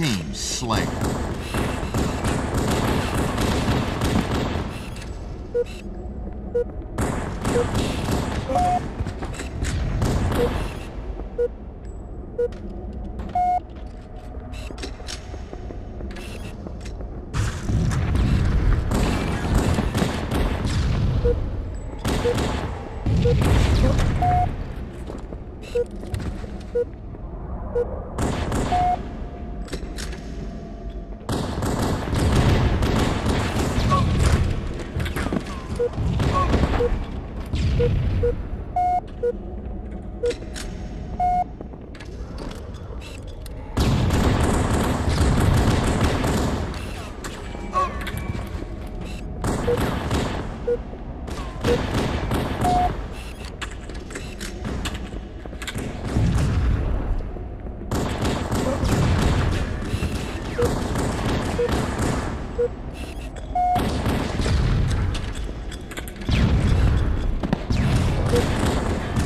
Team Slayer.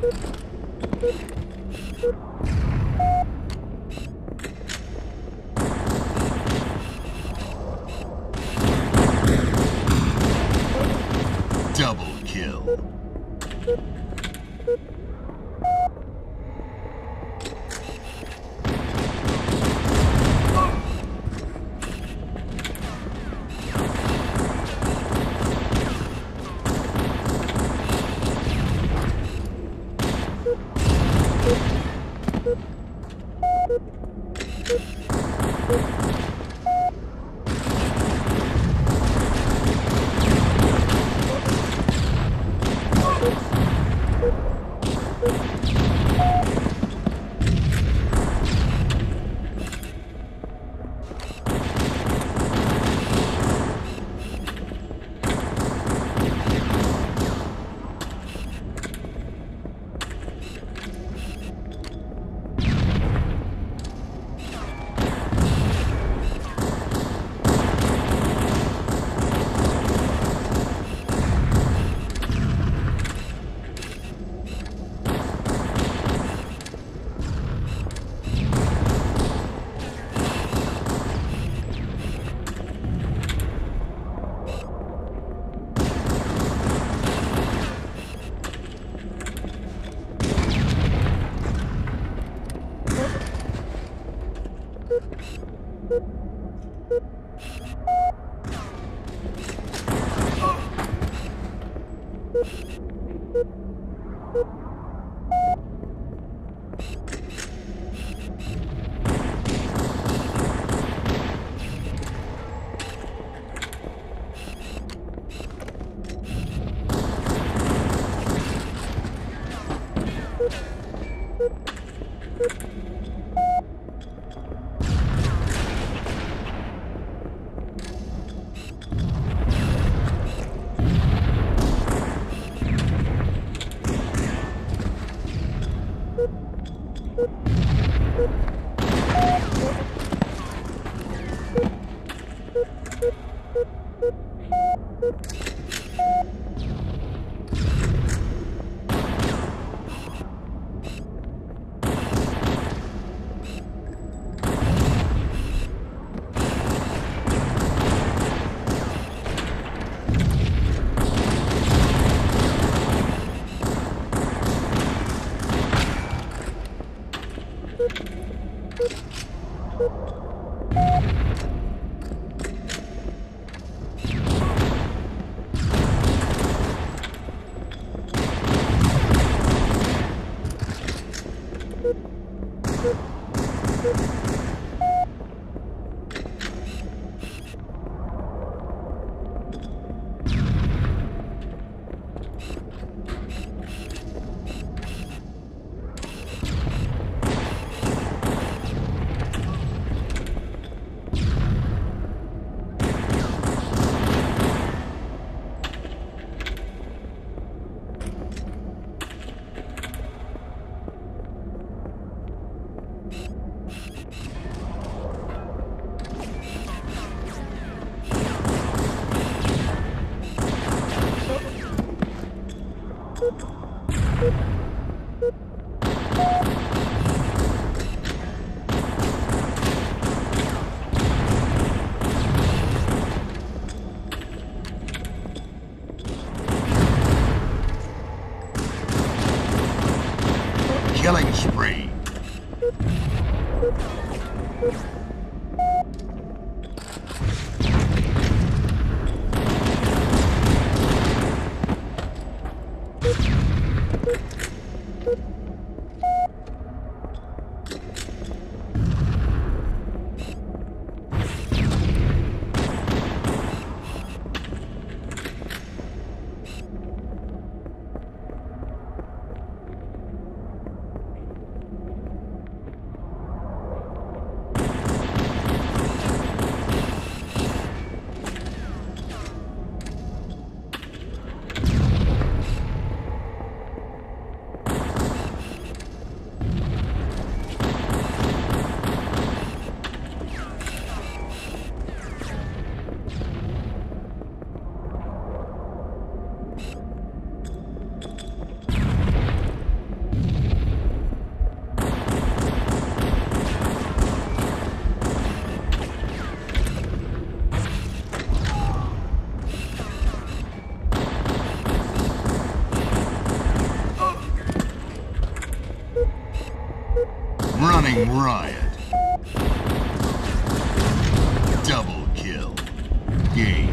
Thank you. Boop. Boop. Boop. killing spree. Team Riot. Double kill. Game